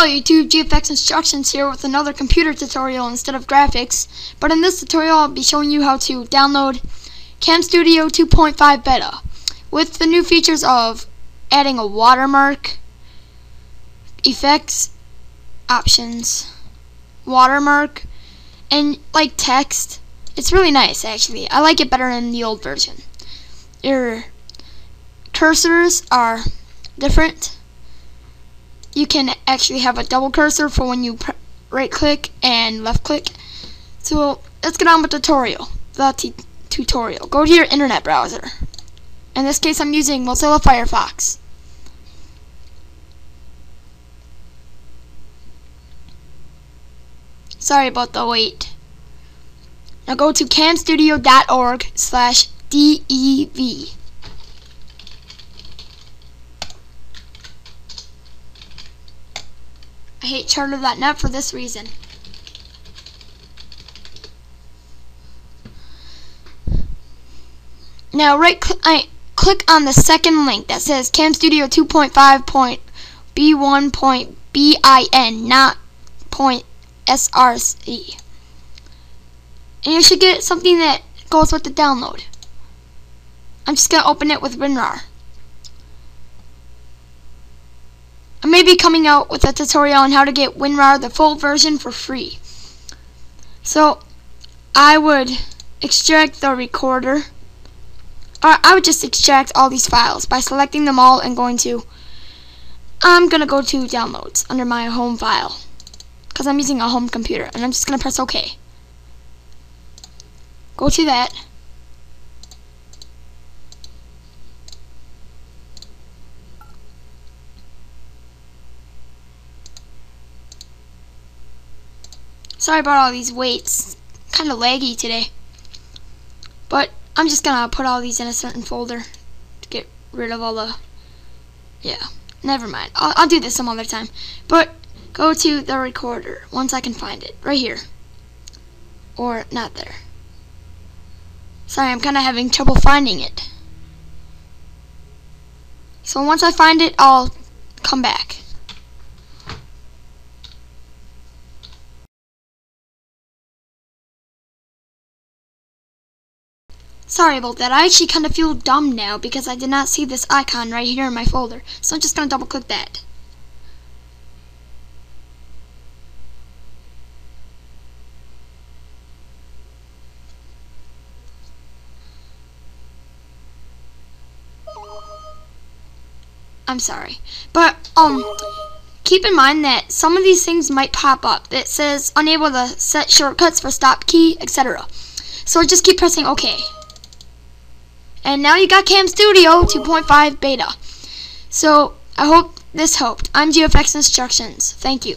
Oh YouTube, GFX Instructions here with another computer tutorial instead of graphics. But in this tutorial I'll be showing you how to download CamStudio 2.5 Beta with the new features of adding a watermark, effects, options, watermark, and like text. It's really nice actually. I like it better than the old version. Your cursors are different you can actually have a double cursor for when you right click and left click. So let's get on with the tutorial. The tutorial. Go to your internet browser. In this case I'm using Mozilla Firefox. Sorry about the wait. Now go to camstudio.org slash DEV. Hate charter.net for this reason. Now right cl I click on the second link that says CamStudio 2.5.b1.bin, not point .src. And you should get something that goes with the download. I'm just going to open it with WinRAR. I may be coming out with a tutorial on how to get WinRAR the full version for free. So I would extract the recorder. Or I would just extract all these files by selecting them all and going to I'm gonna go to downloads under my home file because I'm using a home computer and I'm just gonna press OK go to that Sorry about all these waits. Kind of laggy today. But I'm just going to put all these in a certain folder to get rid of all the... Yeah, never mind. I'll, I'll do this some other time. But go to the recorder once I can find it. Right here. Or not there. Sorry, I'm kind of having trouble finding it. So once I find it, I'll come back. Sorry about that. I actually kind of feel dumb now because I did not see this icon right here in my folder. So I'm just going to double click that. I'm sorry. But, um, keep in mind that some of these things might pop up that says unable to set shortcuts for stop key, etc. So just keep pressing OK. And now you got CamStudio 2.5 beta. So I hope this helped. I'm GFX Instructions. Thank you.